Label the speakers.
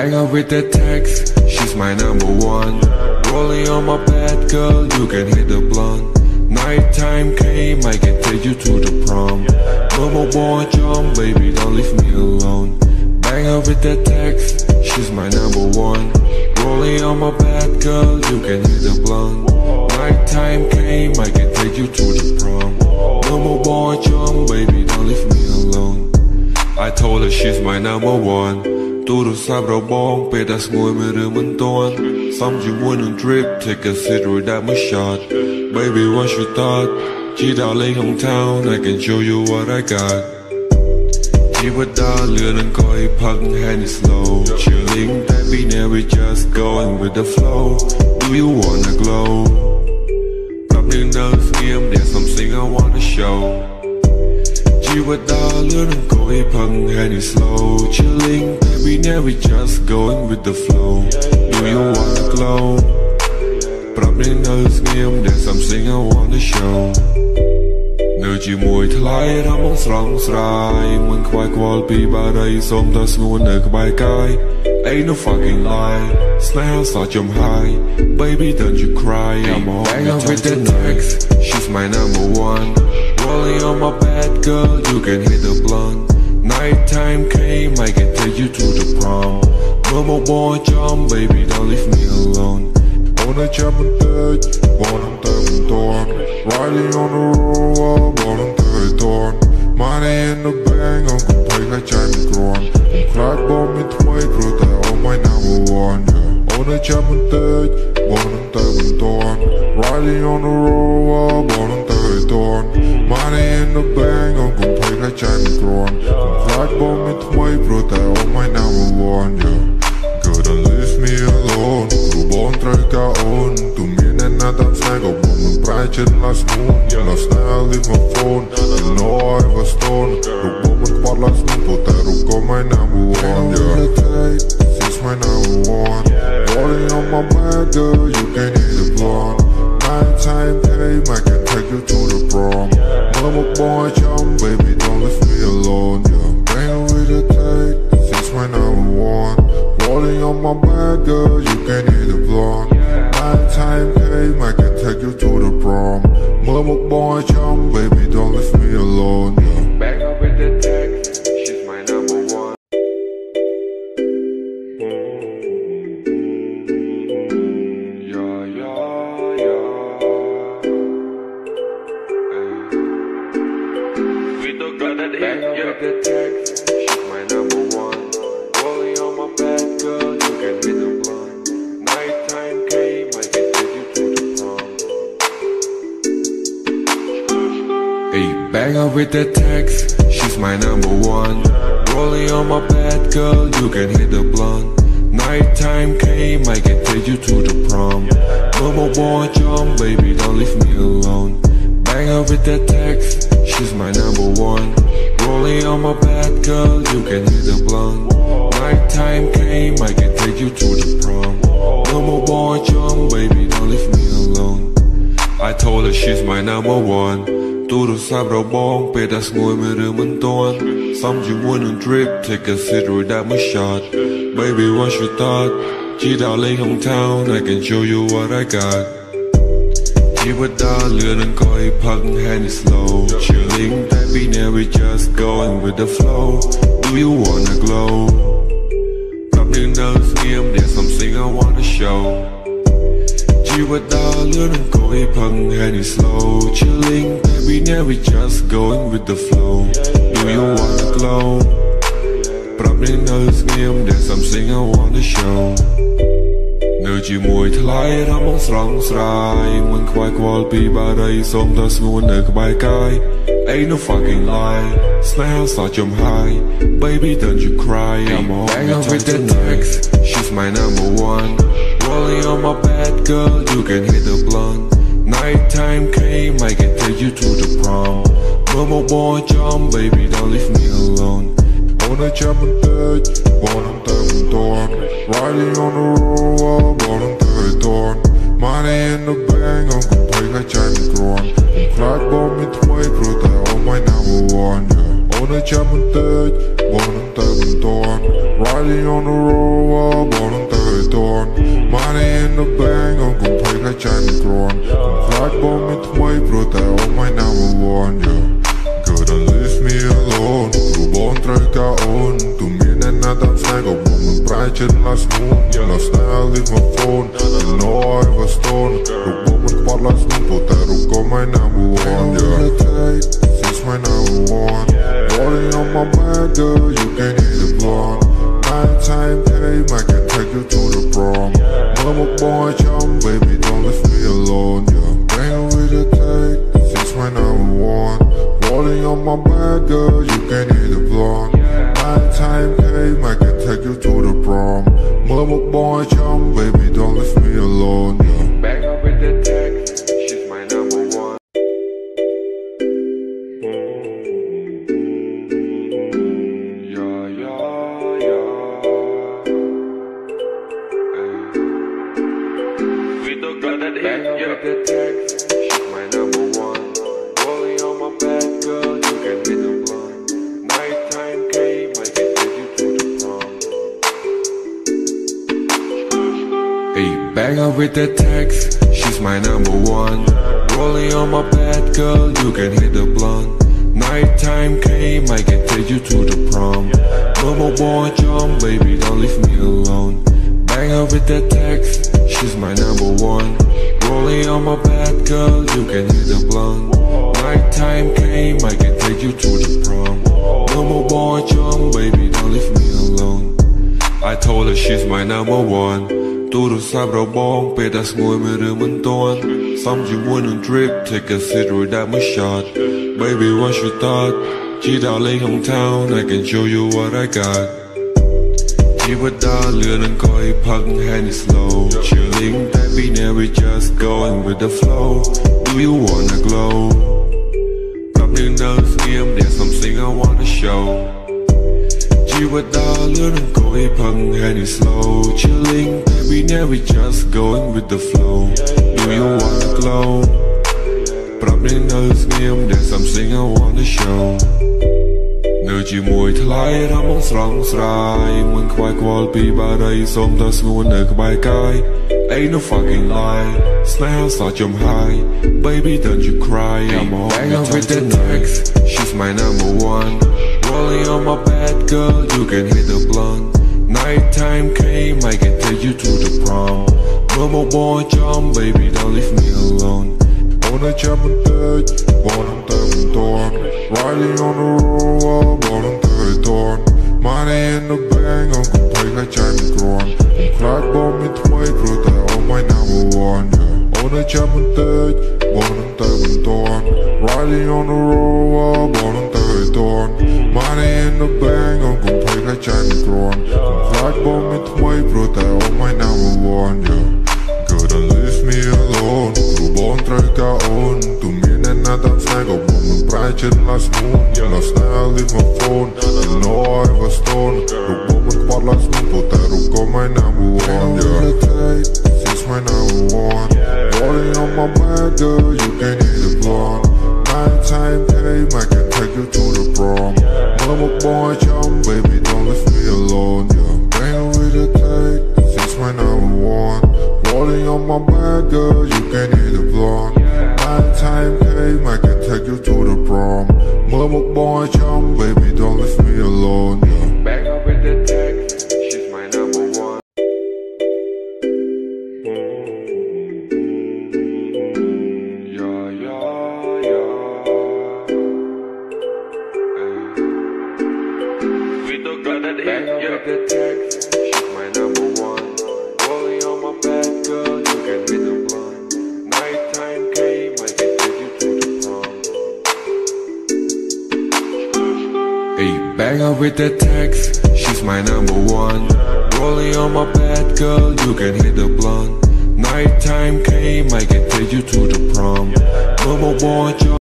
Speaker 1: Bang her with that text, she's my number one. Rolling on my bed, girl, you can hit the blunt. Nighttime came, I can take you to the prom. Mama boy jump, baby, don't leave me alone. Bang her with that text, she's my number one. Rolling on my bed, girl, you can hit the blunt. Nighttime came, I can take you to the prom. Mama boy jump, baby, don't leave me alone. I told her she's my number one ទូរស័ព្ទរបងពេលដែលស្ងួយមិនរឿងមិនតាន់សំជាមួយនឹង drip take a sip រួចដាក់មួយ shot baby what you thought ជីដល់លេងក្នុង town I can show you what I got ជីវិតដើរលឿននឹងក៏ឲ្យផឹក hand is slow chilling តែ we never just going with the flow do you wanna glow ប្រាប់នឹងនៅស្ងៀម there's something I wanna show ជីវិតដើរលឿននឹងក៏ឲ្យផឹក hand is slow chilling we never just going with the flow Do you wanna glow? Probably knows game there's something I wanna show នៅជាមួយថ្លៃរំងស្រង់ស្រាយមិនខ្វាយខ្វល់ពីបារីសូមតែស្ងួននៅក្បែរកាយ Ain't no fucking lie. Snails are jump high. Baby don't you cry. I'm a Bang up with the next. She's my number one. Rolling on my bed girl You can hit the blunt. Nighttime came I can take you to the prom. No more boy jump Baby don't leave me alone.
Speaker 2: Wanna jump a third Wanna door Riding on a roller, Wanna third door. Money in the bank, I'm gon' play like Jamie Grant Om krijg bal met twee grote, oh my number one yeah. On het jam een born bonen tijd een Riding on the road, bonen tijd toorn Money in the bank, I'm gon' play like Jamie Grant Om krijg bal met twee grote, oh my number one yeah. Couldn't leave me alone, gewoon trek haar on nadat zijn op een praatje last noen La snel die van phone, je know I was stone. Ook op een kwart last noen, tot er ook al mijn number one yeah. Sinds mijn number one. Rolling on my back girl, you can eat a blonde Nine time game, I can take you to the prom. Mama boy, jump, baby, don't leave me alone Yeah, bang with the take, since my number one. Rolling on my back girl, you can eat the blonde Nighttime came, I can take you to the prom. Mama boy, jump, baby, don't leave me alone,
Speaker 1: Bang her with the text, she's my number one. Rolling on my bed, girl, you can hit the blunt. Nighttime came, I can take you to the prom. No more boy jump, baby, don't leave me alone. Bang her with that text, she's my number one. Rolling on my bed, girl, you can hit the blunt. Nighttime came, I can take you to the prom. No more boy jump, baby, don't leave me alone. I told her she's my number one ទូរស័ព្ទរបងពេលដែលស្ងួយមិនរឿងមិនតាន់សំជាមួយនឹង drip take a sip រួចដាក់មួយ shot baby what you thought ជីដល់លេងក្នុង town I can show you what I got ជីវិតដើរលឿននឹងក៏ឲ្យផឹក hand is slow chilling តែ we never just going with the flow do you wanna glow ប្រាប់នឹងនៅស្ងៀម there's something I wanna show ជីវិតដើរលឿននឹងក៏ឲ្យផឹក hand is slow chilling we never just going with the flow do you wanna glow ប្រាប់នឹងនៅស្ងៀម there's something I wanna show នៅជាមួយថ្លៃរំងស្រង់ស្រាយមិនខ្វាយខ្វល់ពីបារីសូមតែស្ងួននៅក្បែរកាយ Ain't no fucking lie, smiles not jump high. Baby don't you cry, I'm a Bang up with tonight. the next, she's my number one. Rolling on my bed, girl, you can hit the blunt. Nighttime came, I can take you to the prom. No more boy jump, baby don't leave me alone.
Speaker 2: Wanna jump in bed, wanna time dawn. Riding on the road, wanna time dawn. Money in the bank, I'm gonna like a Chinese crown Omkruid me met my that all my number one yeah. On a champion tijd, born on en toorn Riding on the road, born on en toorn Money in the bank, I'm gonna like a Chinese crown Omkruid me met my that all my number one yeah. Couldn't leave me alone, groep on trek aan, night Op een praatje naast moon Na snel is mijn phone. You know I was stoned Roep op mijn kwart laatst noem Tot hij roept kom mijn number one Yeah. Sinds mijn number one. Rolling on my mind girl You can hit the blonde Night time day I can take you to the prom.
Speaker 1: Up with the text, she's my number one. Rolling on my bed, girl, you can hit the blunt. Nighttime came, I can take you to the prom. Mama boy, jump, baby, don't leave me alone. Bang her with that text, she's my number one. Rolling on my bed, girl, you can hit the blunt. Nighttime came, I can take you to the prom. Mama boy, jump, baby, don't leave me alone. I told her she's my number one ទូរស័ព្ទរបងពេលតែស្ងួយមើលរឿងមិនទាន់សំជាមួយនឹង drip take a sip រួចដាក់មួយ shot baby what you thought ជីដល់លេង hometown I can show you what I got ជីវិតដើរលឿននឹងក៏ឲ្យផឹក hand is slow chilling តែពី never just going with the flow do you wanna glow ជីវិតដើរលឿននឹងក៏ឲ្យផឹក hand is slow chilling baby never just going with the flow do you wanna glow ប្រាប់នឹងនៅស្ងៀម there's something I wanna show នៅជាមួយថ្លៃរំងស្រងស្រាយមិនខ្វាយខ្វល់ពីបារីសូមតែស្ងួននៅក្បែរកាយ Ain't no fucking lie. Snails are jump high. Baby don't you cry. I'm a
Speaker 2: banger with the
Speaker 1: next She's my number one. Rolling on my bed girl. You can hit the blunt. Nighttime came I can take you to the prom. No more boy jump Baby don't leave me alone.
Speaker 2: On a jump on third Wanna third Riding on the road Wanna the dawn Money in the bank, I'm gon' play like Jamie Grant I'm klaar bom met my grote, al my number one yeah. On a jam en tijd, born en tijd en dawn. Riding on the road, born en tijd en dawn. Money in the bank, I'm gon' play like Jamie Grant I'm klaar bom met my grote, al my number one yeah. Couldn't leave me alone, you born trekt haar on, toen значит нас ну Нас не Но I was от Тут руко. She's my number one. Rolling on my back girl You can eat a blonde. Night time came I can take you to the prom. Mama boy jump Baby don't leave me alone Yeah. Bang with a take She's my number one. Rolling on my back girl You can eat the blonde. Nighttime came, I can take you to the prom. Mama boy, chum, baby, don't leave me alone.
Speaker 1: Bang her with that text, she's my number one. Rolling on my bed, girl, you can hit the blunt. Nighttime came, I can take you to the prom. Mama boy,